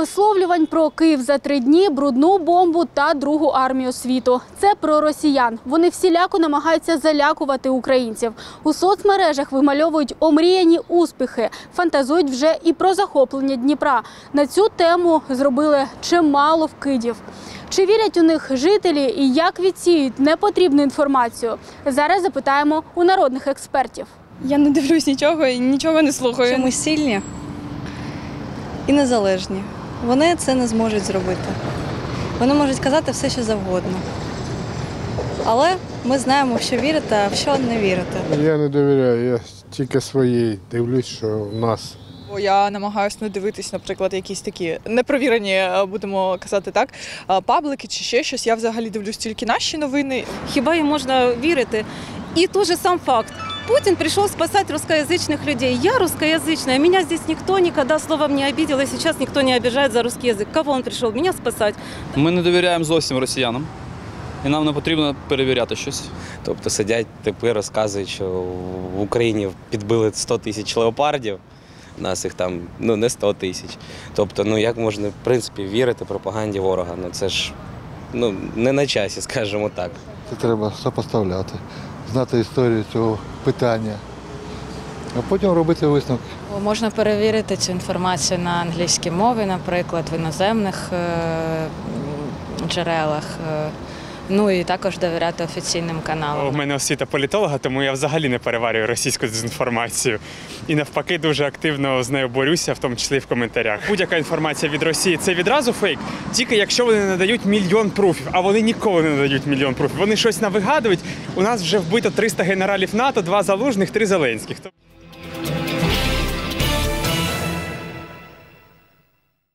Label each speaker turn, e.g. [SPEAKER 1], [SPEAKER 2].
[SPEAKER 1] висловлювань про Київ за три дні, брудну бомбу та другу армію світу. Це про росіян. Вони всіляко намагаються залякувати українців. У соцмережах вимальовують омріяні успіхи, фантазують вже і про захоплення Дніпра. На цю тему зробили чимало вкидів. Чи вірять у них жителі і як відсіють непотрібну інформацію? Зараз запитаємо у народних експертів.
[SPEAKER 2] Я не дивлюсь нічого і нічого не слухаю.
[SPEAKER 3] що ми сильні і незалежні. Вони це не зможуть зробити. Вони можуть казати все, що завгодно. Але ми знаємо, в що вірити, а в що не вірити.
[SPEAKER 4] Я не довіряю, я тільки своїй дивлюсь, що в нас.
[SPEAKER 2] Я намагаюся не дивитись, наприклад, якісь такі непровірені, е, будемо казати так, е, паблики чи ще щось. Я взагалі дивлюсь тільки наші новини.
[SPEAKER 5] Хіба їм можна вірити? І той же сам факт. Путин пришел спасать русскоязычных людей. Я русскоязычная, меня здесь никто никогда словом не обидел, и сейчас никто не обижает за русский язык. Кого он пришел? Меня спасать.
[SPEAKER 6] Ми не довіряємо зовсім росіянам, і нам не потрібно перевіряти щось.
[SPEAKER 7] Тобто сидять тепер розказують, що в Україні підбили 100 тисяч леопардів, у нас їх там ну, не 100 тисяч. Тобто, ну як можна в принципі вірити пропаганді ворога? Ну це ж ну, не на часі, скажімо так.
[SPEAKER 8] Це треба сопоставляти, знати історію цього питання, а потім робити висновки.
[SPEAKER 9] Можна перевірити цю інформацію на англійській мові, наприклад, в іноземних е, джерелах. Ну і також довіряти офіційним
[SPEAKER 10] У мене освіта політолога, тому я взагалі не переварюю російську дезінформацію. І навпаки, дуже активно з нею борюся, в тому числі в коментарях. Будь-яка інформація від Росії це відразу фейк, тільки якщо вони надають мільйон пруфів, а вони ніколи не надають мільйон пруфів. Вони щось навигадують. У нас вже вбито 300 генералів НАТО, два залужних, три зеленських.